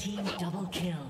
team double kill.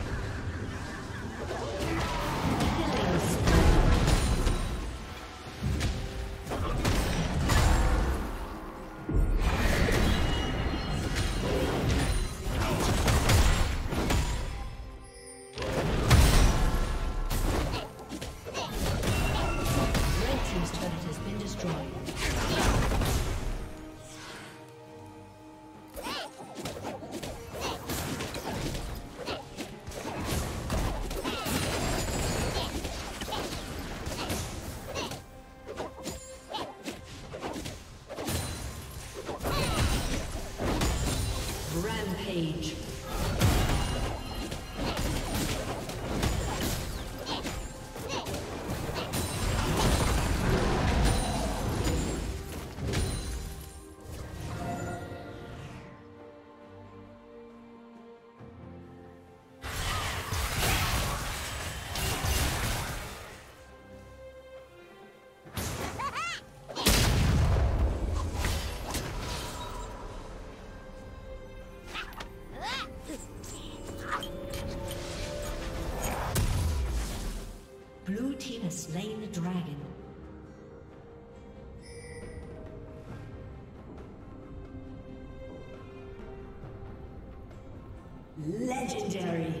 Legendary.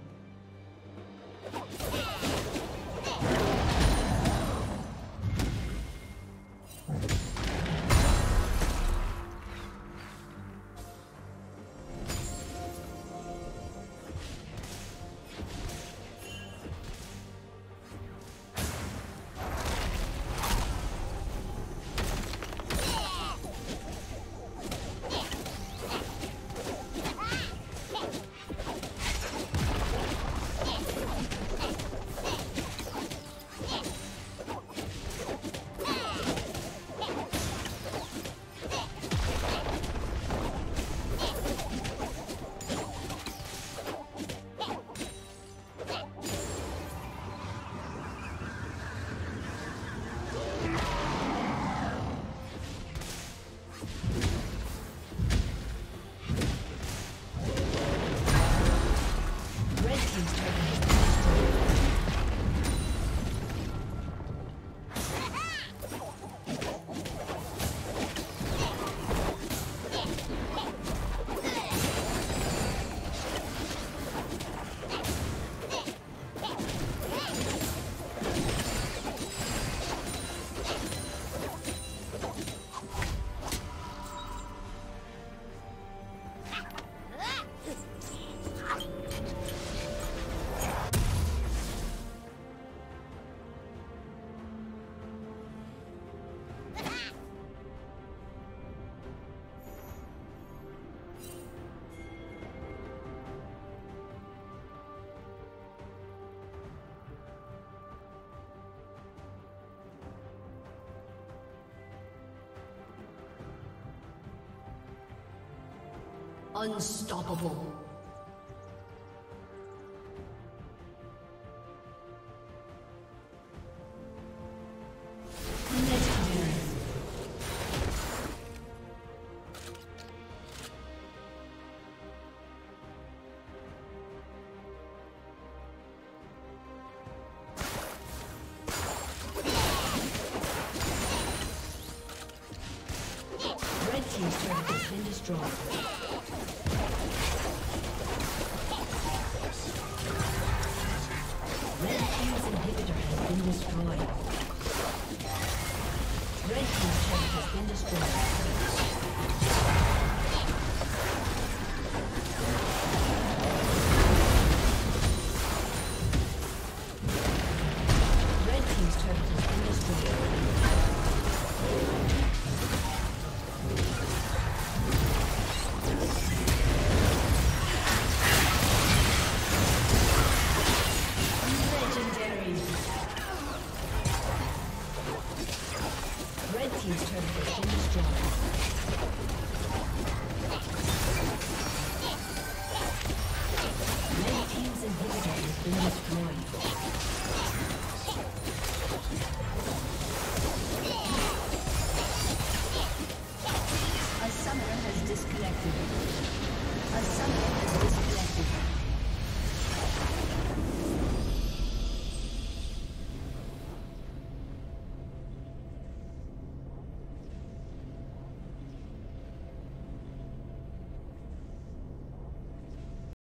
Unstoppable.